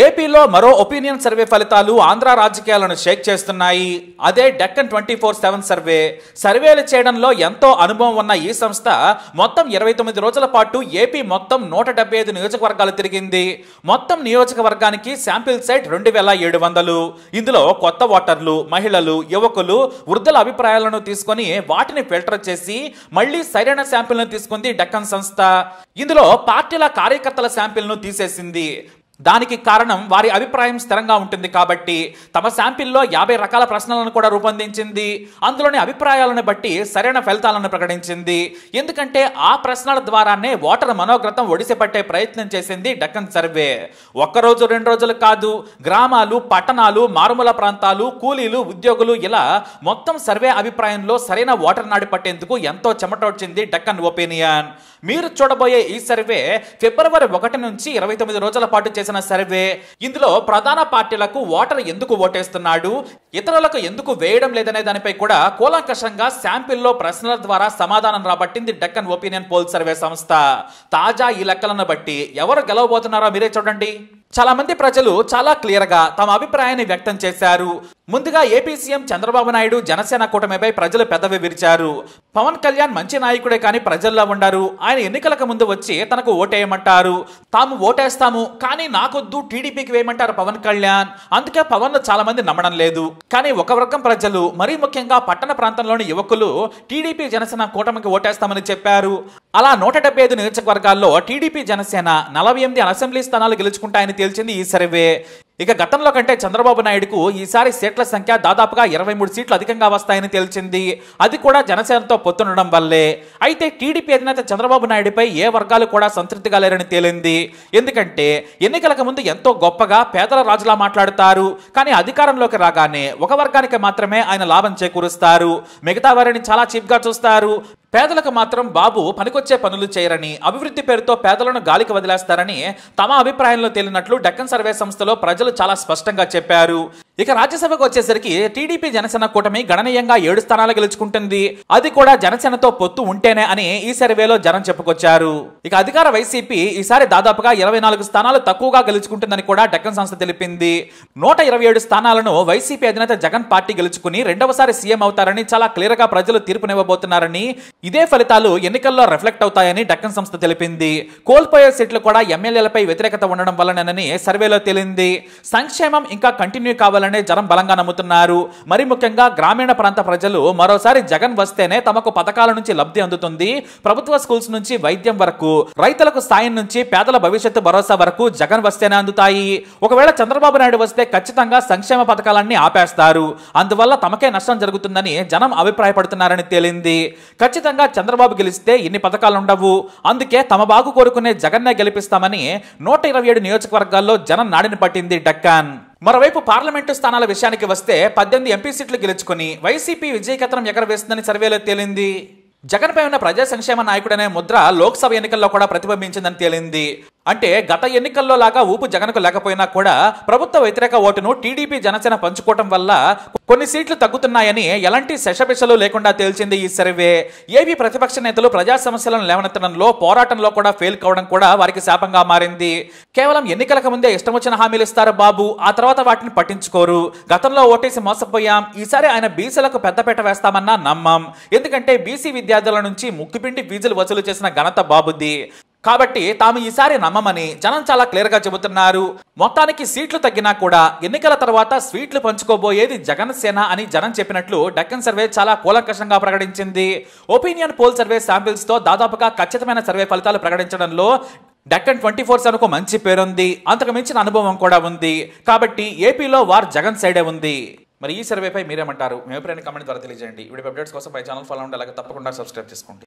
ఏపీలో మరో opinion survey ఫలితాలు ఆంధ్ర రాజకీయాలను షేక్ చేస్తున్నాయి. అదే Deccan twenty four seven survey. సర్వేలు చేయడంలో ఎంతో అనుభవం ఉన్న ఈ సంస్థ మొత్తం ఇరవై తొమ్మిది రోజుల పాటు ఏపీ మొత్తం నూట డెబ్బై ఐదు నియోజకవర్గాలు తిరిగింది. మొత్తం నియోజకవర్గానికి శాంపిల్ సైట్ రెండు వేల ఏడు వందలు. ఇందులో కొత్త ఓటర్లు మహిళలు యువకులు వృద్ధుల అభిప్రాయాలను తీసుకొని వాటిని ఫిల్టర్ చేసి మళ్ళీ సరైన శాంపిల్ను తీసుకుంది డెక్కన్ సంస్థ. ఇందులో పార్టీల కార్యకర్తల శాంపిల్ను తీసేసింది. దానికి కారణం వారి అభిప్రాయం స్థిరంగా ఉంటుంది కాబట్టి తమ శాంపిల్లో యాభై రకాల ప్రశ్నలను కూడా రూపొందించింది. అందులోని అభిప్రాయాలను బట్టి సరైన ఫలితాలను ప్రకటించింది. ఎందుకంటే ఆ ప్రశ్నల ద్వారానే ఓటర్ మనోగ్రతం ఒడిసిపట్టే ప్రయత్నం చేసింది డక్కన్ సర్వే. ఒక్కరోజు రెండు రోజులు కాదు గ్రామాలు పట్టణాలు మారుమూల ప్రాంతాలు కూలీలు ఉద్యోగులు ఇలా మొత్తం సర్వే అభిప్రాయంలో సరైన ఓటర్ నాడి పట్టేందుకు ఎంతో చెమటొచ్చింది డక్కన్ ఒపీనియన్. మీరు చూడబోయే ఈ సర్వే ఫిబ్రవరి ఒకటి నుంచి ఇరవై తొమ్మిది రోజుల పాటు చేసిన సర్వే ఇందులో ప్రధాన పార్టీలకు ఓటర్ ఎందుకు ఓటేస్తున్నాడు? ఇతరులకు ఎందుకు వేయడం లేదనే దానిపై కూడా కూలంకషంగా శాంపిల్లో ప్రశ్నల ద్వారా సమాధానం రాబట్టింది డెక్కన్ ఒపీనియన్ పోల్ సర్వే సంస్థ. తాజా ఈ లెక్కలను బట్టి ఎవరు గెలవబోతున్నారో మీరే చూడండి. చాలా మంది ప్రజలు చాలా క్లియర్గా తమ అభిప్రాయాన్ని వ్యక్తం చేశారు. ముందుగా ఏపీ సీఎం చంద్రబాబు నాయుడు జనసేన కూటమిపై ప్రజలు పెదవి విరిచారు. పవన్ కళ్యాణ్ మంచి నాయకుడే కానీ ప్రజల్లో ఉండరు. ఆయన ఎన్నికలకు ముందు వచ్చి తనకు ఓటేయమంటారు. తాము ఓటేస్తాము కానీ నాకొద్దు టీడీపీకి వేయమంటారు పవన్ కళ్యాణ్. అందుకే పవన్ చాలా మంది నమ్మడం లేదు. కానీ ఒక వర్గం ప్రజలు మరీ ముఖ్యంగా పట్టణ ప్రాంతంలోని యువకులు టీడీపీ జనసేన కూటమికి ఓటేస్తామని చెప్పారు. అలా నూట డెబ్బై ఐదు నియోజకవర్గాల్లో టీడీపీ జనసేన నలభై ఎనిమిది అసెంబ్లీ స్థానాలు గెలుచుకుంటాయని తేల్చింది ఈ సర్వే. ఇక గతంలో కంటే చంద్రబాబు నాయుడుకు ఈసారి సీట్ల సంఖ్య దాదాపుగా ఇరవై మూడు సీట్లు అధికంగా వస్తాయని తేల్చింది. అది కూడా జనసేనతో పొత్తుండడం వల్లే. అయితే టీడీపీ అధినేత చంద్రబాబు నాయుడుపై ఏ వర్గాలు కూడా సంతృప్తిగా లేరని తేలింది. ఎందుకంటే ఎన్నికలకు ముందు ఎంతో గొప్పగా పేదల రాజులా మాట్లాడుతారు. కానీ అధికారంలోకి రాగానే ఒక వర్గానికి మాత్రమే ఆయన లాభం చేకూరుస్తారు. మిగతా వారిని చాలా చీప్గా చూస్తారు. పేదలకు మాత్రం బాబు పనికొచ్చే పనులు చేయరని అభివృద్ధి పేరుతో పేదలను గాలికి వదిలేస్తారని తమ అభిప్రాయంలో తేలినట్లు డెక్కన్ సర్వే సంస్థలో ప్రజలు చాలా స్పష్టంగా చెప్పారు. ఇక రాజ్యసభకు వచ్చేసరికి టీడీపీ జనసేన కూటమి గణనీయంగా ఏడు స్థానాలు గెలుచుకుంటుంది. అది కూడా జనసేనతో పొత్తు ఉంటేనే అని ఈ సర్వేలో జనం చెప్పుకొచ్చారు. ఇక అధికార వైసీపీ ఈసారి దాదాపుగా ఇరవై నాలుగు స్థానాలు తక్కువగా గెలుచుకుంటుందని కూడా డెక్కన్ సంస్థ తెలిపింది. నూట ఇరవై ఏడు స్థానాలను వైసీపీ అధినేత జగన్ పార్టీ గెలుచుకుని రెండవసారి సీఎం అవుతారని చాలా క్లియర్గా ప్రజలు తీర్పునివ్వబోతున్నారని ఇదే ఫలితాలు ఎన్నికల్లో రిఫ్లెక్ట్ అవుతాయని డక్కన్ సంస్థ తెలిపింది. కోల్పోయే సీట్లు కూడా ఎమ్మెల్యేలపై వ్యతిరేకత ఉండడం వలనని సర్వేలో తేలింది. సంక్షేమం ఇంకా కంటిన్యూ కావాలి కావాలనే జనం బలంగా నమ్ముతున్నారు. మరి ముఖ్యంగా గ్రామీణ ప్రాంత ప్రజలు మరోసారి జగన్ వస్తేనే తమకు పథకాల నుంచి లబ్ధి అందుతుంది. ప్రభుత్వ స్కూల్స్ నుంచి వైద్యం వరకు రైతులకు సాయం నుంచి పేదల భవిష్యత్తు భరోసా వరకు జగన్ వస్తేనే అందుతాయి. ఒకవేళ చంద్రబాబు నాయుడు వస్తే ఖచ్చితంగా సంక్షేమ పథకాలన్నీ ఆపేస్తారు. అందువల్ల తమకే నష్టం జరుగుతుందని జనం అభిప్రాయపడుతున్నారని తేలింది. ఖచ్చితంగా చంద్రబాబు గెలిస్తే ఇన్ని పథకాలు ఉండవు. అందుకే తమ బాగు కోరుకునే జగన్నే గెలిపిస్తామని నూట ఇరవై ఏడు నియోజకవర్గాల్లో జనం నాడిని పట్టింది డక్కాన్. మరోవైపు పార్లమెంటు స్థానాల విషయానికి వస్తే పద్దెనిమిది ఎంపీ సీట్లు గెలుచుకుని వైసీపీ విజయకత్రం ఎగరవేస్తుందని సర్వేలో తేలింది. జగన్పై ఉన్న ప్రజా సంక్షేమ నాయకుడనే ముద్ర లోక్సభ ఎన్నికల్లో కూడా ప్రతిబింబించిందని తేలింది. అంటే గత ఎన్నికల్లో లాగా ఊపు జగన్కు లేకపోయినా కూడా ప్రభుత్వ వ్యతిరేక ఓటును టీడీపీ జనసేన పంచుకోవటం వల్ల కొన్ని సీట్లు తగ్గుతున్నాయని ఎలాంటి శశపిశలు లేకుండా తేల్చింది ఈ సర్వే. ఏపీ ప్రతిపక్ష నేతలు ప్రజా సమస్యలను లేవనెత్తడంలో పోరాటంలో కూడా ఫెయిల్ కావడం కూడా వారికి శాపంగా మారింది. కేవలం ఎన్నికలకు ముందే ఇష్టం వచ్చిన హామీలు ఇస్తారు బాబు ఆ తర్వాత వాటిని పట్టించుకోరు. గతంలో ఓటేసి మోసపోయాం ఈసారి ఆయన బీసీలకు పెద్దపేట వేస్తామన్నా నమ్మం. ఎందుకంటే బీసీ విద్యార్థుల నుంచి ముక్కుపిండి ఫీజులు వసూలు చేసిన ఘనత బాబుది. కాబట్టి తాము ఈసారి నమ్మమని జనం చాలా క్లియర్గా చెబుతున్నారు. మొత్తానికి సీట్లు తగ్గినా కూడా ఎన్నికల తర్వాత స్వీట్లు పంచుకోబోయేది జగన్ అని జనం చెప్పినట్లు డక్కన్ సర్వే చాలా కూలంకషంగా ప్రకటించింది. ఒపీనియన్ పోల్ సర్వే శాంపిల్స్తో దాదాపుగా ఖచ్చితమైన సర్వే ఫలితాలు ప్రకటించడంలో డక్కన్ ట్వంటీ ఫోర్ సెవెన్కు మంచి పేరుంది. అంతకు మించిన అనుభవం కూడా ఉంది. కాబట్టి ఏపీలో వార్ జగన్ సైడే ఉంది. మరి ఈ సర్వేపై మీరేమంటారు? మీ అభిప్రాయాన్ని కమెంట్ ద్వారా తెలియజేయండి. వీడియో అప్డేట్స్ కోసం పై ఛానల్ ఫాలో ఉండే అలాగే తప్పకుండా సబ్స్క్రైబ్ చేసుకోండి.